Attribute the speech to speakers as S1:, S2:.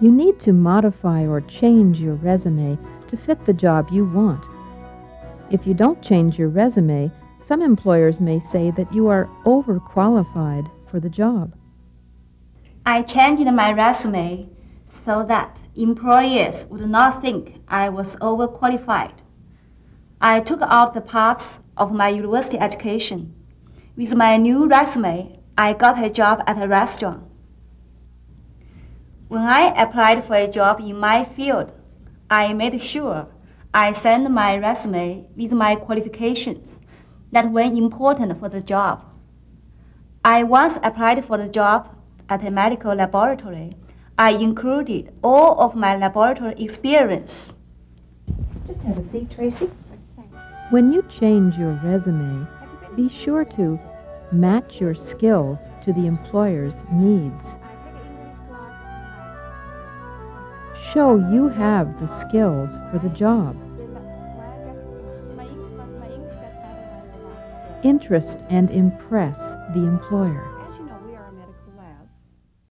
S1: You need to modify or change your resume to fit the job you want. If you don't change your resume, some employers may say that you are overqualified for the job.
S2: I changed my resume so that employers would not think I was overqualified. I took out the parts of my university education. With my new resume, I got a job at a restaurant. When I applied for a job in my field, I made sure I sent my resume with my qualifications that were important for the job. I once applied for the job at a medical laboratory. I included all of my laboratory experience.
S3: Just have a seat, Tracy.
S1: When you change your resume, be sure to match your skills to the employer's needs. show you have the skills for the job. Interest and impress the employer. As you know, we are a medical lab,